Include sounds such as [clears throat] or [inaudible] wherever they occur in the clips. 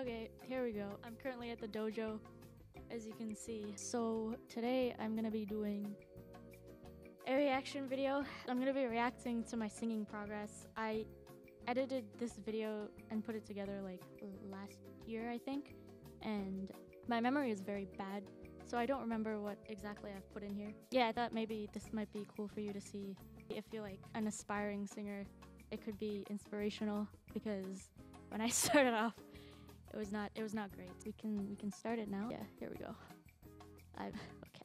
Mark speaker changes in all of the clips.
Speaker 1: Okay, here we go. I'm currently at the dojo, as you can see. So today I'm gonna be doing a reaction video. I'm gonna be reacting to my singing progress. I edited this video and put it together like last year, I think, and my memory is very bad, so I don't remember what exactly I've put in here. Yeah, I thought maybe this might be cool for you to see. If you're like an aspiring singer, it could be inspirational because when I [laughs] started off, it was not it was not great. We can we can start it now. Yeah, here we go. I okay.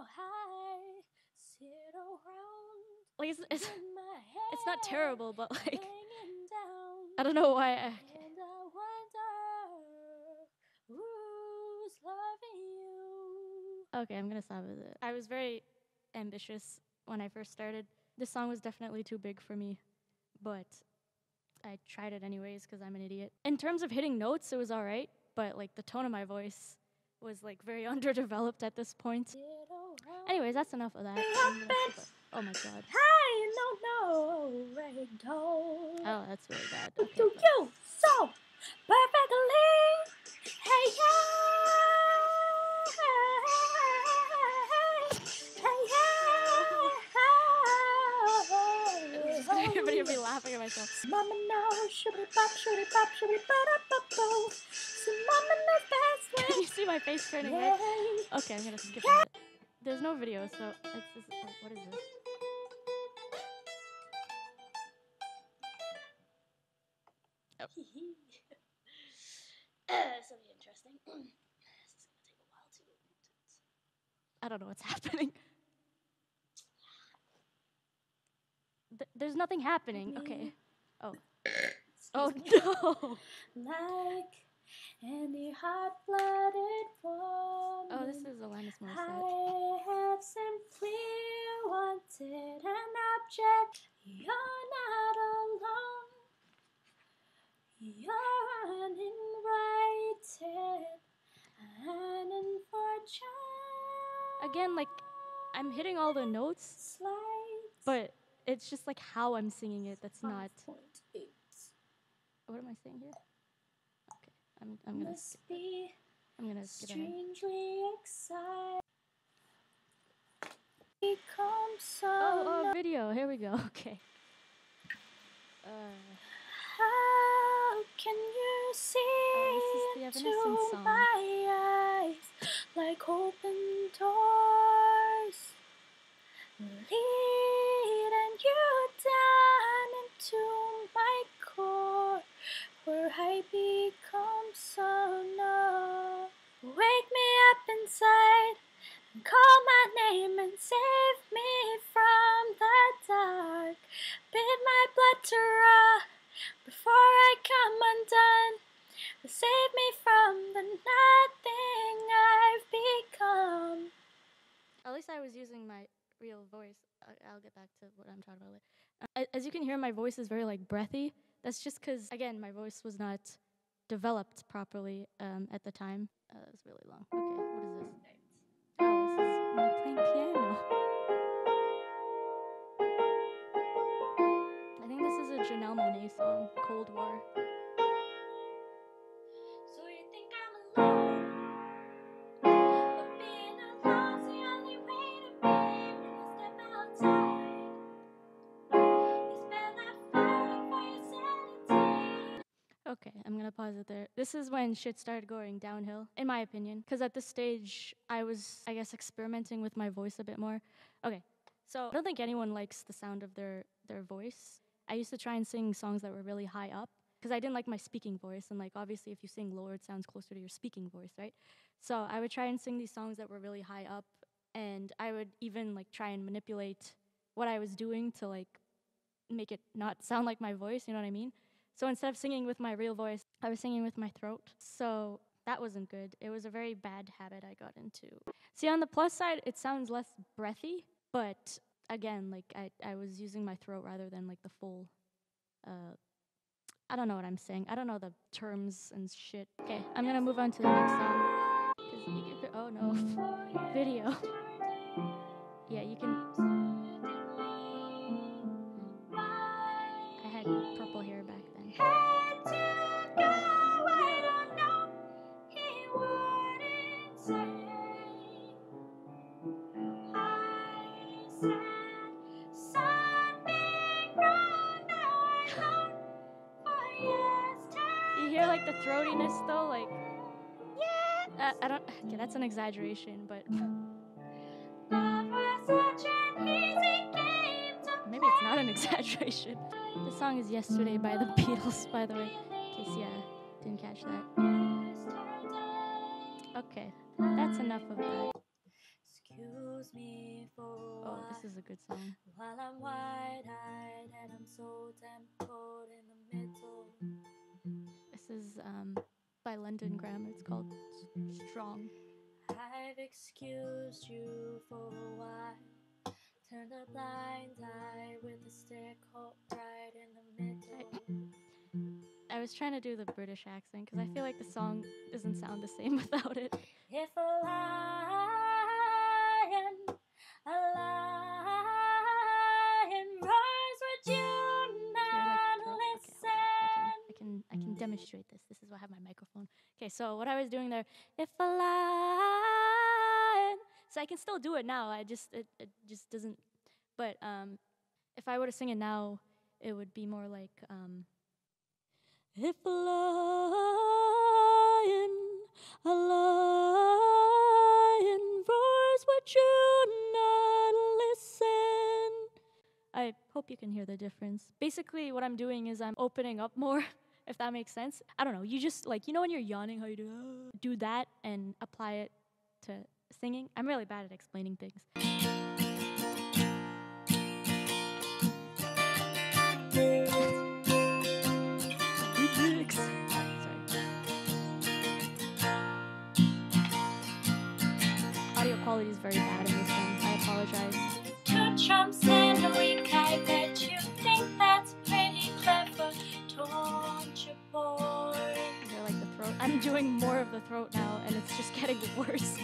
Speaker 1: I
Speaker 2: sit around
Speaker 1: Like it's, it's, [laughs] it's not terrible, but like. I don't know why. I,
Speaker 2: And I wonder who's loving you.
Speaker 1: Okay, I'm gonna stop with it. I was very ambitious when I first started. This song was definitely too big for me, but I tried it anyways because I'm an idiot. In terms of hitting notes, it was alright, but like the tone of my voice was like very [laughs] underdeveloped at this point.
Speaker 2: Around.
Speaker 1: Anyways, that's enough of that.
Speaker 2: Be
Speaker 1: I'm gonna
Speaker 2: up
Speaker 1: skip it. Oh my god.
Speaker 2: I don't know.
Speaker 1: Oh, that's really bad.
Speaker 2: Do
Speaker 1: Okay.
Speaker 2: you so perfectly? Hey, hey, hey,
Speaker 1: I'm gonna
Speaker 2: hey. [laughs]
Speaker 1: be laughing at myself.
Speaker 2: Mama knows, shooty pop, shooty pop, ba pop boo. So mama knows best [laughs]
Speaker 1: Can you see my face turning red? Okay, I'm gonna skip it. There's no video, so it's this. what is this? [laughs]
Speaker 2: Uh, so interesting. [clears throat] this is gonna take a while to.
Speaker 1: I don't know what's [laughs] happening. Th- there's nothing happening. Okay. Oh. Oh [laughs] no.
Speaker 2: Like any hot-blooded woman.
Speaker 1: Oh, this is Alanis Morissette.
Speaker 2: I have simply wanted an object. You're not alone. You're uninvited and unfortunate.
Speaker 1: Again, like I'm hitting all the notes,
Speaker 2: Slight
Speaker 1: but it's just like how I'm singing it that's not.
Speaker 2: 5.8
Speaker 1: What am I saying here? Okay, I'm I'm gonna
Speaker 2: must be
Speaker 1: I'm gonna skip
Speaker 2: strangely excited. Become so
Speaker 1: Oh, oh, video. Here we go. [laughs] Okay. Uh,
Speaker 2: How can you see
Speaker 1: Oh, is the
Speaker 2: into
Speaker 1: song.
Speaker 2: my eyes
Speaker 1: using my real voice. I, I'll get back to what I'm talking about later. Uh, as you can hear, my voice is very like breathy. That's just because, again, my voice was not developed properly um, at the time. Uh, that was really long. Okay, what is this? Oh, this is playing piano. I think this is a Janelle Monáe song, Cold War. Okay, I'm gonna pause it there. This is when shit started going downhill, in my opinion. Because at this stage, I was, I guess, experimenting with my voice a bit more. Okay, so I don't think anyone likes the sound of their their voice. I used to try and sing songs that were really high up because I didn't like my speaking voice, and like obviously, if you sing lower, it sounds closer to your speaking voice, right? So I would try and sing these songs that were really high up, and I would even like try and manipulate what I was doing to like make it not sound like my voice, you know what I mean? So instead of singing with my real voice, I was singing with my throat. So that wasn't good. It was a very bad habit I got into. See, on the plus side, it sounds less breathy, but again, like I, I was using my throat rather than like the full. Uh, I don't know what I'm saying. I don't know the terms and shit. Okay, I'm gonna move on to the next song. you oh no, [laughs] video. Yeah, you can. The throatiness though, like. Uh, I don't. Okay, that's an exaggeration, but [laughs] exaggeration. The song is "Yesterday" by the Beatles, by the way. In case yeah, didn't catch that. Okay, that's enough of that.
Speaker 2: Excuse me for
Speaker 1: Oh, this is a good song.
Speaker 2: while I'm wide-eyed and I'm so damn cold in the middle.
Speaker 1: This is um by London Grammar. It's called Strong.
Speaker 2: I've excused you for a while. Turned a blind eye with a stick hole right in the middle.
Speaker 1: I was trying to do the British accent because I feel like the song doesn't sound the same [laughs] without it.
Speaker 2: If a lion, a lion roars, would you not
Speaker 1: like throat- okay,
Speaker 2: listen?
Speaker 1: I can I can I can demonstrate this. This is why I have my microphone. Okay, so what I was doing there, if a lion, so I can still do it now. I just it, it just doesn't. But um, if I were to sing it now, it would be more like um. If a lion, a lion roars, would you not listen? I hope you can hear the difference. Basically, what I'm doing is I'm opening up more, [laughs] if that makes sense. I don't know. You just like, you know, when you're yawning, how you do, [gasps] do that and apply it to singing. I'm really bad at explaining things. Remix. Sorry. Audio quality is very bad in this one. I apologize.
Speaker 2: Two trumps in a week, I bet you think that's pretty clever. Don't you, boy?
Speaker 1: They're like the throat. I'm doing more of the throat now, and it's just getting worse.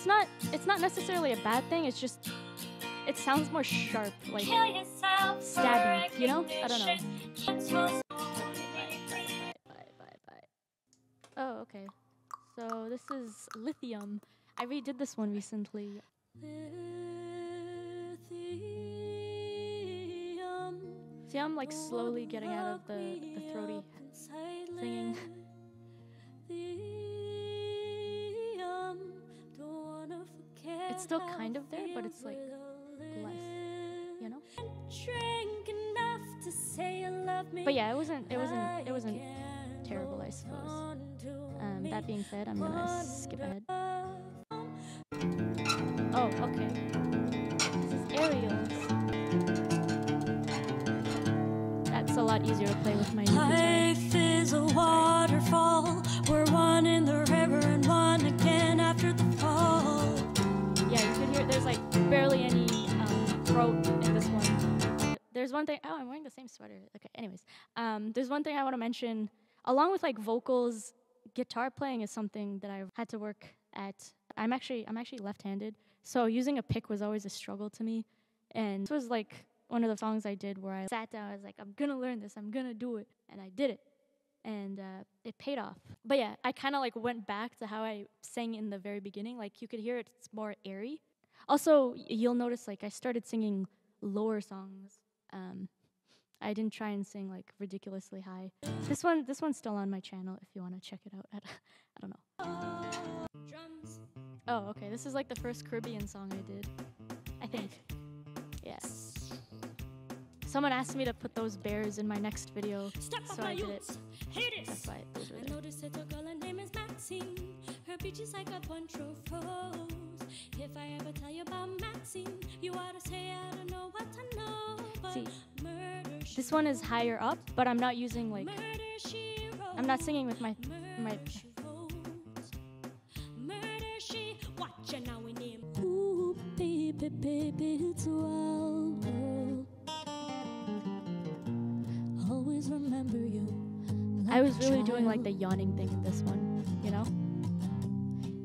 Speaker 1: It's not. It's not necessarily a bad thing. It's just. It sounds more sharp. Like.
Speaker 2: Kill yourself for
Speaker 1: Stabby, you know? I don't know. bye, bye, bye. Oh, okay. So this is lithium. I redid this one recently. Lithium. See, I'm like slowly getting out of the, the throaty singing. It's still kind of there, but it's like less, you know. But yeah, it wasn't. It wasn't. It wasn't terrible, I suppose. Um, that being said, I'm gonna skip ahead. Oh, okay. This is aerials. That's a lot easier to play with my new guitar. There's one thing. Oh, I'm wearing the same sweater. Okay. Anyways, um, there's one thing I want to mention. Along with like vocals, guitar playing is something that I've had to work at. I'm actually I'm actually left-handed, so using a pick was always a struggle to me. And this was like one of the songs I did where I sat down. I was like, I'm gonna learn this. I'm gonna do it, and I did it, and uh, it paid off. But yeah, I kind of like went back to how I sang in the very beginning. Like you could hear it's more airy. Also, you'll notice like I started singing lower songs. Um, I didn't try and sing like ridiculously high. This one, this one's still on my channel if you want to check it out. At, [laughs] I don't know.
Speaker 2: Drums.
Speaker 1: Oh, okay. This is like the first Caribbean song I did. I think. Yeah. Someone asked me to put those bears in my next video,
Speaker 2: Step
Speaker 1: so I did it.
Speaker 2: youths. It.
Speaker 1: That's why those were
Speaker 2: I
Speaker 1: there.
Speaker 2: noticed that a girl, her name is Maxine. Her beach is like a bunch of rose. If I ever tell you about Maxine, you ought to say I don't know what to know. But
Speaker 1: See, This one is higher up, but I'm not using like
Speaker 2: murder, she wrote.
Speaker 1: I'm not singing with my my
Speaker 2: Murder, she wrote. Murder, she watch you now in him. Ooh, baby, baby, it's a wild world. Always remember you.
Speaker 1: I was really doing like the yawning thing in this one, you know?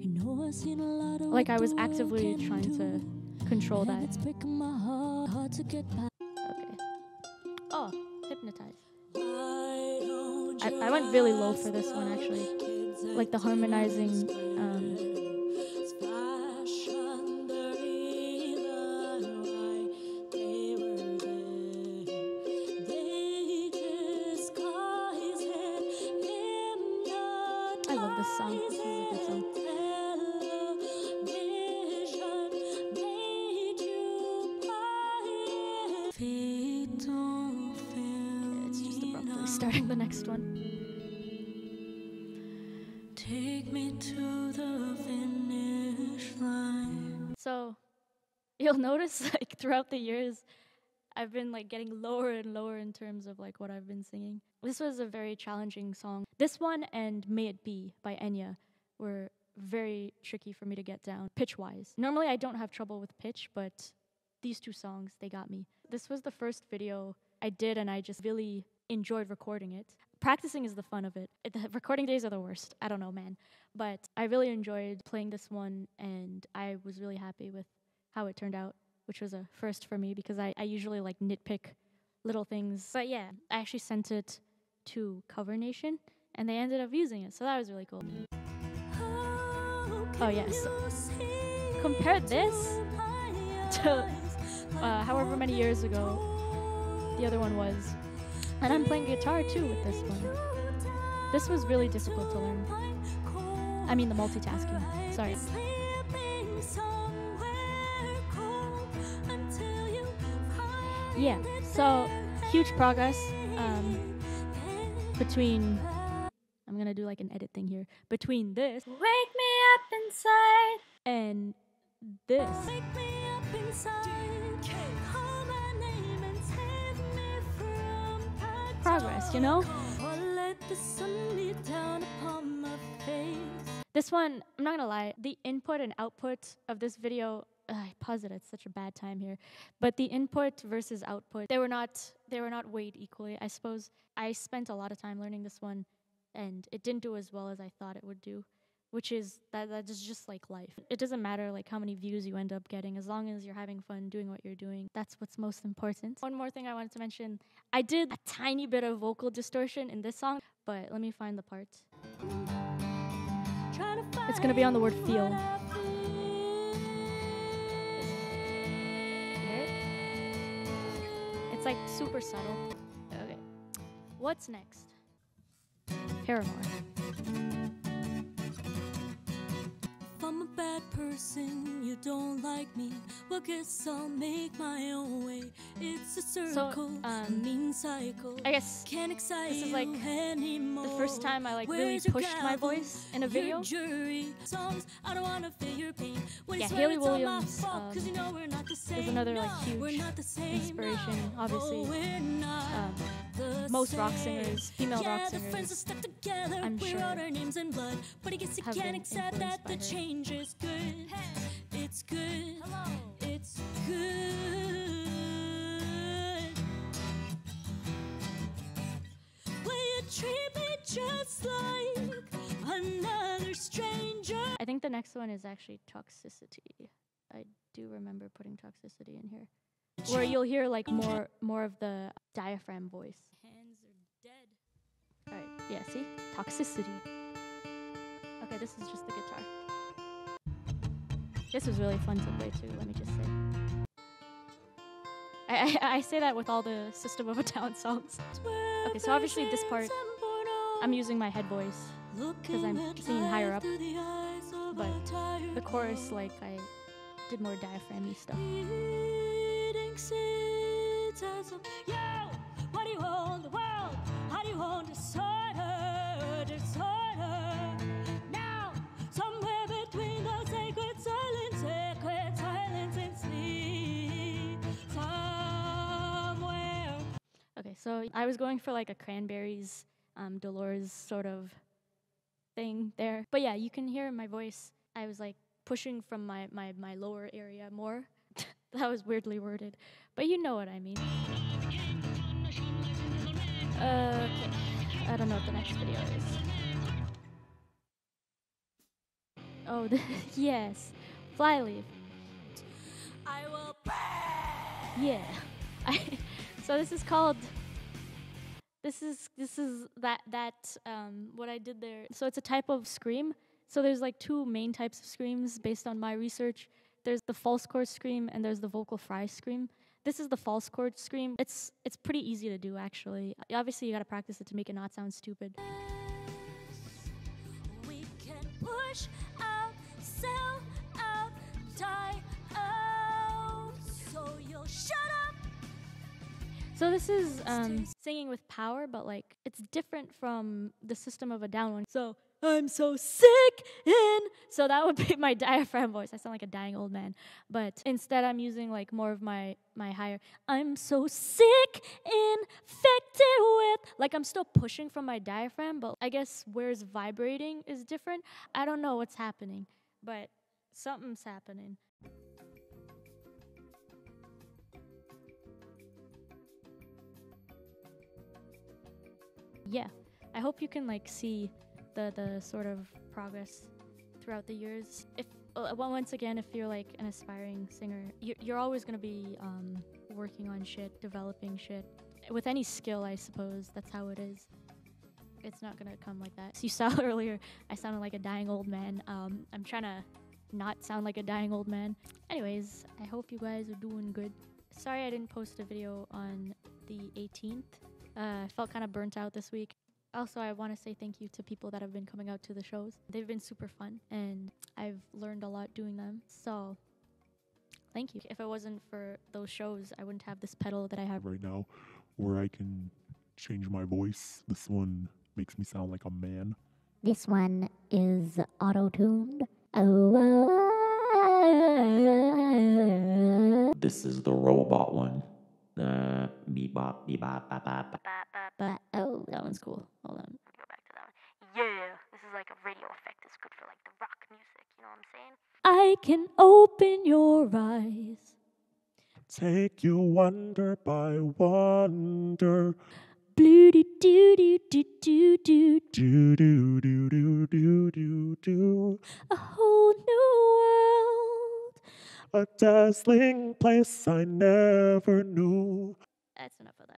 Speaker 2: You know, I've seen a lot of
Speaker 1: Like I was actively trying to control that.
Speaker 2: It's breaking my heart, hard to get by.
Speaker 1: Okay. Oh, hypnotize. I, I went really low for this one actually. Like the harmonizing um
Speaker 2: Splash on the river, why they were there. They disguise and hypnotize
Speaker 1: I love this song. Starting the next one.
Speaker 2: Take me to the finish line.
Speaker 1: So you'll notice [laughs] like throughout the years I've been like getting lower and lower in terms of like what I've been singing. This was a very challenging song. This one and May It Be by Enya were very tricky for me to get down pitch wise. Normally I don't have trouble with pitch, but these two songs they got me. This was the first video I did and I just really enjoyed recording it. Practicing is the fun of it. it. The recording days are the worst. I don't know, man. But I really enjoyed playing this one and I was really happy with how it turned out, which was a first for me because I, I usually like nitpick little things. But yeah, I actually sent it to Cover Nation and they ended up using it. So that was really cool.
Speaker 2: Oh
Speaker 1: yes. Compare this to uh, however many years ago the other one was. And I'm playing guitar too with this one. This was really difficult to learn. I mean, the multitasking. Sorry. Yeah, so huge progress um, between. I'm gonna do like an edit thing here. Between this
Speaker 2: Wake me up inside.
Speaker 1: and this. Progress, you know?
Speaker 2: Or let the sun beat down upon my face.
Speaker 1: This one, I'm not gonna lie, the input and output of this video, ugh, I pause it, it's such a bad time here. But the input versus output, they were not they were not weighed equally. I suppose I spent a lot of time learning this one and it didn't do as well as I thought it would do. Which is that that is just like life. It doesn't matter like how many views you end up getting as long as you're having fun doing what you're doing. That's what's most important. One more thing I wanted to mention. I did a tiny bit of vocal distortion in this song, but let me find the part. It's gonna be on the word feel. It's like super subtle. Okay. What's next? Paramore.
Speaker 2: I'm a bad person, you don't like me. Well, guess I'll make my own way. It's a circle, a
Speaker 1: um,
Speaker 2: mean cycle.
Speaker 1: I guess
Speaker 2: Can't excite
Speaker 1: this is like
Speaker 2: anymore.
Speaker 1: the first time I like really pushed my voice in a video.
Speaker 2: jury songs, I don't wanna feel your pain. When
Speaker 1: Yeah, Hayley
Speaker 2: it's all my
Speaker 1: Williams,
Speaker 2: fault,
Speaker 1: um,
Speaker 2: you know we're not the same.
Speaker 1: another, like,
Speaker 2: No, we're
Speaker 1: huge
Speaker 2: not the same.
Speaker 1: inspiration,
Speaker 2: No.
Speaker 1: obviously. Um, most rock singers, female
Speaker 2: yeah,
Speaker 1: rock
Speaker 2: the friends are
Speaker 1: singers,
Speaker 2: stuck together.
Speaker 1: I'm
Speaker 2: we
Speaker 1: sure
Speaker 2: wrote our names in blood, but I guess you
Speaker 1: have
Speaker 2: can't accept that the change is good. It's good. It's good. Will you treat me just like another stranger?
Speaker 1: I think the next one is actually toxicity. I do remember putting toxicity in here. Where you'll hear like more more of the diaphragm voice.
Speaker 2: Hands are dead.
Speaker 1: Alright, yeah, see? Toxicity. Okay, this is just the guitar. This was really fun to play too, let me just say. I, I, I say that with all the System of a Down songs. Okay, so obviously this part, I'm using my head voice, because I'm singing higher up. But the chorus, like, I did more diaphragmy stuff.
Speaker 2: Marxism. Yo, what do you own the world? How do you own disorder? Disorder. Now, somewhere between sacred silence, sacred silence and sleep. Somewhere.
Speaker 1: Okay, so I was going for like a cranberries, um, Dolores sort of thing there. But yeah, you can hear my voice. I was like pushing from my, my, my lower area more that was weirdly worded, but you know what I mean. Uh, okay. I don't know what the next video is. Oh, [laughs] yes. Flyleaf.
Speaker 2: I will
Speaker 1: Yeah. I, [laughs] so this is called this is this is that that um, what I did there. So it's a type of scream. So there's like two main types of screams based on my research. There's the false chord scream and there's the vocal fry scream. This is the false chord scream. It's it's pretty easy to do actually. Obviously you got to practice it to make it not sound stupid.
Speaker 2: We can push out, sell out, die out. So you'll shut up.
Speaker 1: So this is um, singing with power, but like it's different from the system of a down one. So I'm so sick in. So that would be [laughs] my diaphragm voice. I sound like a dying old man. But instead, I'm using like more of my my higher. I'm so sick, infected with. Like I'm still pushing from my diaphragm, but I guess where's vibrating is different. I don't know what's happening, but something's happening. yeah i hope you can like see the the sort of progress throughout the years. If uh, well, once again if you're like an aspiring singer you're, always going to be um, working on shit developing shit. With any skill i suppose that's how it is. It's not going to come like that. You saw [laughs] earlier i sounded like a dying old man. Um, i'm trying to not sound like a dying old man. Anyways i hope you guys are doing good. Sorry i didn't post a video on the 18th uh, I felt kind of burnt out this week. Also, I want to say thank you to people that have been coming out to the shows. They've been super fun, and I've learned a lot doing them. So, thank you. If it wasn't for those shows, I wouldn't have this pedal that I have
Speaker 3: right now where I can change my voice. This one makes me sound like a man.
Speaker 4: This one is auto tuned. Oh.
Speaker 5: This is the robot one. Uh, bebop, bebop, bop, bop.
Speaker 4: But oh,
Speaker 1: That one's cool. Hold on.
Speaker 6: Go back to that one. Yeah, this is like a radio effect. It's good for like the rock music. You know what I'm saying?
Speaker 1: I can open your eyes.
Speaker 3: Take you wonder by wonder.
Speaker 1: Blue doo doo doo doo doo doo.
Speaker 3: Do do do do do do do.
Speaker 1: A whole new world.
Speaker 3: A dazzling place I never knew.
Speaker 1: That's enough of that.